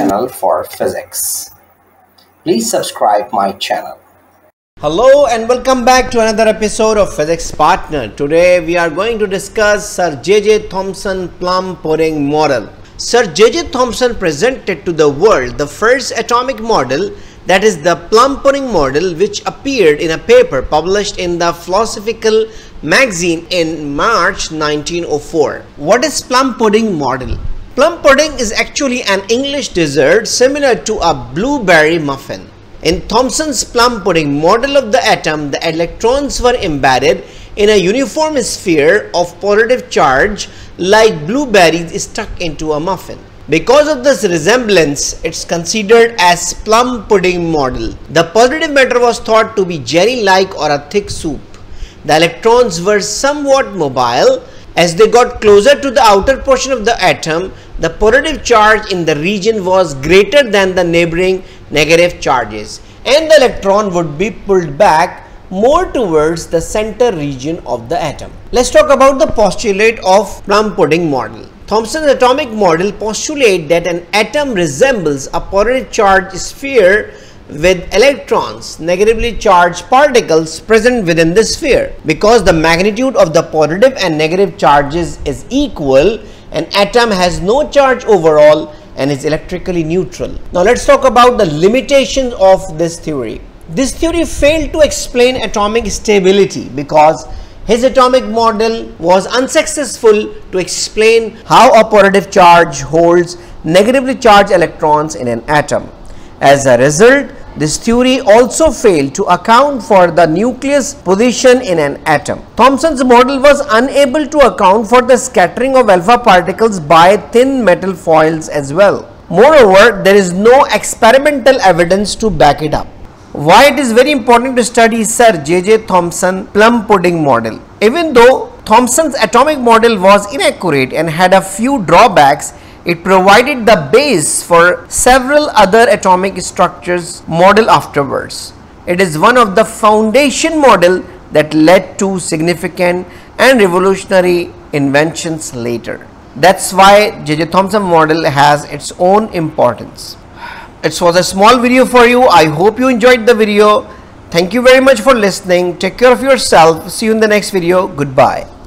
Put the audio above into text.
channel for physics. Please subscribe my channel. Hello and welcome back to another episode of Physics Partner. Today we are going to discuss Sir J.J. Thomson plum pudding model. Sir J.J. Thomson presented to the world the first atomic model that is the plum pudding model which appeared in a paper published in the Philosophical magazine in March 1904. What is plum pudding model? Plum pudding is actually an English dessert similar to a blueberry muffin. In Thomson's plum pudding model of the atom, the electrons were embedded in a uniform sphere of positive charge like blueberries stuck into a muffin. Because of this resemblance, it's considered as plum pudding model. The positive matter was thought to be jelly-like or a thick soup. The electrons were somewhat mobile. As they got closer to the outer portion of the atom, the positive charge in the region was greater than the neighboring negative charges and the electron would be pulled back more towards the center region of the atom. Let's talk about the postulate of plum pudding model. Thomson's atomic model postulates that an atom resembles a positive charged sphere with electrons, negatively charged particles present within the sphere. Because the magnitude of the positive and negative charges is equal, an atom has no charge overall and is electrically neutral. Now let's talk about the limitations of this theory. This theory failed to explain atomic stability because his atomic model was unsuccessful to explain how a positive charge holds negatively charged electrons in an atom. As a result, this theory also failed to account for the nucleus position in an atom. Thomson's model was unable to account for the scattering of alpha particles by thin metal foils as well. Moreover, there is no experimental evidence to back it up. Why it is very important to study Sir J.J. Thomson plum pudding model. Even though Thomson's atomic model was inaccurate and had a few drawbacks, it provided the base for several other atomic structures model afterwards. It is one of the foundation model that led to significant and revolutionary inventions later. That's why J.J. Thomson model has its own importance. It was a small video for you. I hope you enjoyed the video. Thank you very much for listening. Take care of yourself. See you in the next video. Goodbye.